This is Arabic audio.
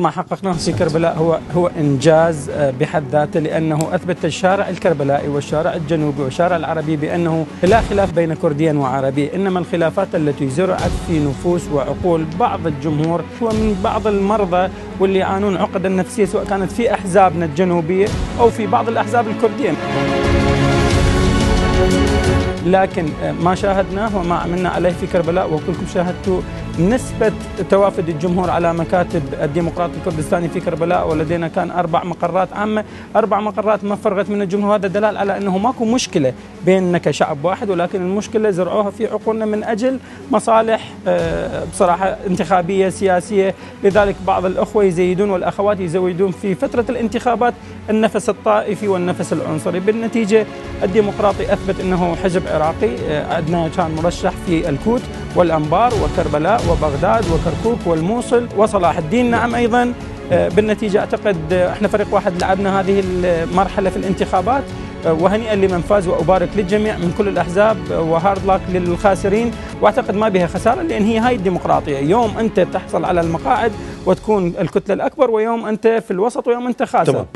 ما حققناه في كربلاء هو هو إنجاز بحد ذاته لأنه أثبت الشارع الكربلائي والشارع الجنوبي والشارع العربي بأنه لا خلاف بين كردين وعربي، إنما الخلافات التي زرعت في نفوس وعقول بعض الجمهور هو من بعض المرضى واللي يعانون عقدا نفسيه سواء كانت في أحزابنا الجنوبية أو في بعض الأحزاب الكردية. لكن ما شاهدناه وما عملنا عليه في كربلاء وكلكم شاهدتوا نسبة توافد الجمهور على مكاتب الديمقراطي الكردستاني في كربلاء ولدينا كان أربع مقرات. عامة أربع مقرات ما فرغت من الجمهور. هذا دلال على أنه ماكو مشكلة بيننا كشعب واحد ولكن المشكلة زرعوها في عقولنا من أجل مصالح بصراحة انتخابية سياسية. لذلك بعض الأخوة يزيدون والأخوات يزودون في فترة الانتخابات النفس الطائفي والنفس العنصري. بالنتيجة الديمقراطي أثبت أنه حزب عراقي عندنا كان مرشح في الكوت والأنبار وكربلاء وبغداد وكركوك والموصل وصلاح الدين. نعم أيضا بالنتيجة أعتقد إحنا فريق واحد لعبنا هذه المرحلة في الانتخابات وهنيئا لمن فاز وأبارك للجميع من كل الأحزاب وهارد لاك للخاسرين. وأعتقد ما بها خسارة لأن هي هاي الديمقراطية. يوم أنت تحصل على المقاعد وتكون الكتلة الأكبر ويوم أنت في الوسط ويوم أنت خاسر. تمام.